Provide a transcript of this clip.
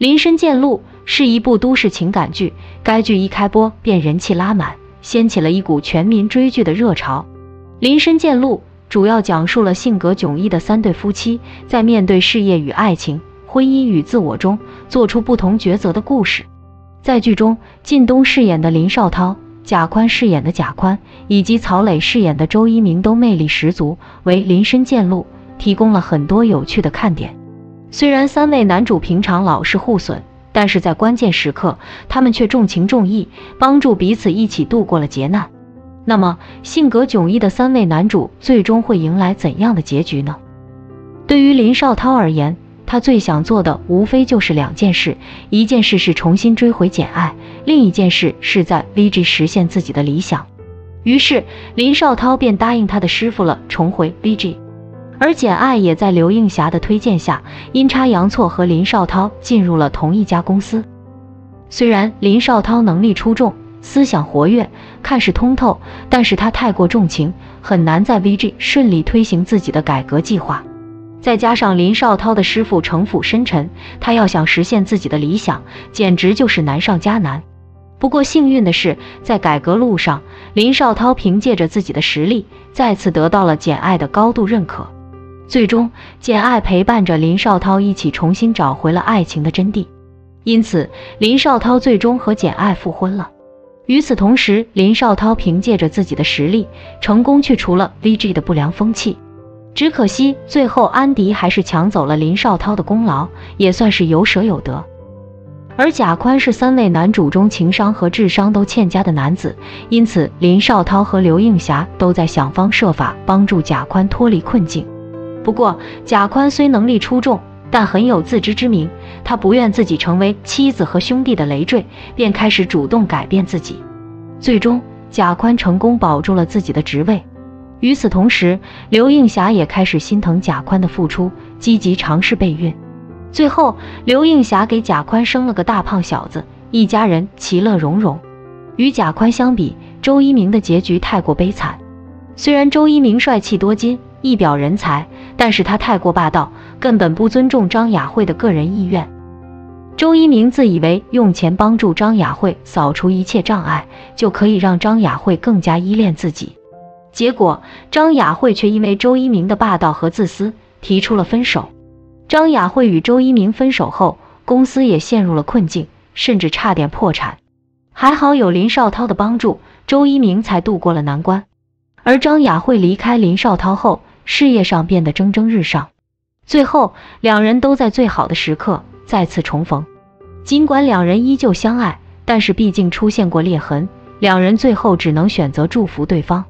林深见鹿是一部都市情感剧，该剧一开播便人气拉满，掀起了一股全民追剧的热潮。林深见鹿主要讲述了性格迥异的三对夫妻在面对事业与爱情、婚姻与自我中做出不同抉择的故事。在剧中，靳东饰演的林少涛、贾宽饰演的贾宽以及曹磊饰演的周一鸣都魅力十足，为林深见鹿提供了很多有趣的看点。虽然三位男主平常老是互损，但是在关键时刻，他们却重情重义，帮助彼此一起度过了劫难。那么，性格迥异的三位男主最终会迎来怎样的结局呢？对于林少涛而言，他最想做的无非就是两件事：一件事是重新追回简爱，另一件事是在 VG 实现自己的理想。于是，林少涛便答应他的师傅了，重回 VG。而简爱也在刘映霞的推荐下，阴差阳错和林少涛进入了同一家公司。虽然林少涛能力出众，思想活跃，看似通透，但是他太过重情，很难在 VG 顺利推行自己的改革计划。再加上林少涛的师傅城府深沉，他要想实现自己的理想，简直就是难上加难。不过幸运的是，在改革路上，林少涛凭借着自己的实力，再次得到了简爱的高度认可。最终，简爱陪伴着林少涛一起重新找回了爱情的真谛，因此林少涛最终和简爱复婚了。与此同时，林少涛凭借着自己的实力，成功去除了 VG 的不良风气。只可惜最后安迪还是抢走了林少涛的功劳，也算是有舍有得。而贾宽是三位男主中情商和智商都欠佳的男子，因此林少涛和刘映霞都在想方设法帮助贾宽脱离困境。不过，贾宽虽能力出众，但很有自知之明。他不愿自己成为妻子和兄弟的累赘，便开始主动改变自己。最终，贾宽成功保住了自己的职位。与此同时，刘映霞也开始心疼贾宽的付出，积极尝试备孕。最后，刘映霞给贾宽生了个大胖小子，一家人其乐融融。与贾宽相比，周一鸣的结局太过悲惨。虽然周一鸣帅气多金，一表人才。但是他太过霸道，根本不尊重张雅慧的个人意愿。周一鸣自以为用钱帮助张雅慧扫除一切障碍，就可以让张雅慧更加依恋自己。结果张雅慧却因为周一鸣的霸道和自私提出了分手。张雅慧与周一鸣分手后，公司也陷入了困境，甚至差点破产。还好有林少涛的帮助，周一鸣才渡过了难关。而张雅慧离开林少涛后，事业上变得蒸蒸日上，最后两人都在最好的时刻再次重逢。尽管两人依旧相爱，但是毕竟出现过裂痕，两人最后只能选择祝福对方。